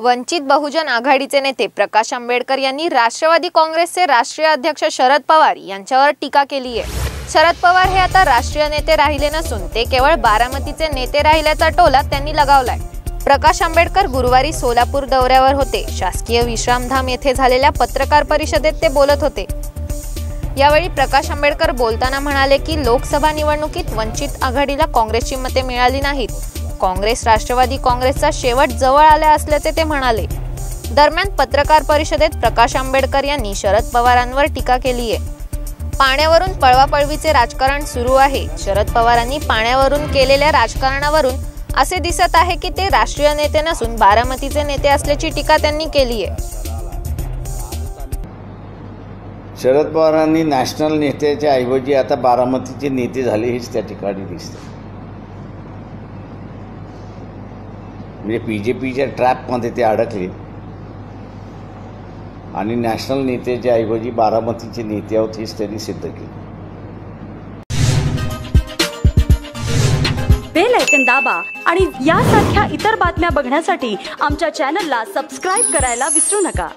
वंचित बहुजन आघाडीचे नेते प्रकाश आंबेडकर यांनी राष्ट्रवादी काँग्रेसचे राष्ट्रीय अध्यक्ष शरद पवार यांच्यावर टीका केली आहे. शरद पवार हे आता राष्ट्रीय नेते राहिले नसून ते केवळ बारामतीचे नेते राहिल्याचा टोला त्यांनी लगावलाय. प्रकाश आंबेडकर गुरुवारी सोलापूर दौऱ्यावर होते. शासकीय विश्रामधाम येथे झालेल्या पत्रकार परिषदेत ते बोलत होते. यावेळी प्रकाश आंबेडकर बोलताना म्हणाले की लोकसभा निवडणुकीत वंचित आघाडीला काँग्रेसची मते मिळाली नाहीत. काँग्रेस राष्ट्रवादी काँग्रेसचा शेवट जवळ आला असल्याचे ते म्हणाले. दरम्यान पत्रकार परिषदेत प्रकाश आंबेडकर यांनी शरद पवारांवर टीका केली आहे. पाण्यावरून पळवापळवीचे राजकारण सुरू आहे. शरद पवारांनी पाण्यावरून केलेल्या राजकारणावरून असे दिसत आहे की ते राष्ट्रीय नेते नसून बारामतीचे नेते असल्याची टीका त्यांनी केली आहे. शरद पवारांनी नॅशनल नेत्याच्या ऐवजी आता बारामतीचे नेते झाले हेच त्या ठिकाणी दिसते म्हणजे पी जे पीच्या ट्रॅपमध्ये ते अडकले. आणि नॅशनल नेत्याच्या ऐवजी बारामतीचे नेते आहोत हेच त्यांनी सिद्ध केलं. बेल ऐकन दाबा आणि यासारख्या इतर बातम्या बघण्यासाठी आमच्या चॅनलला सबस्क्राईब करायला विसरू नका.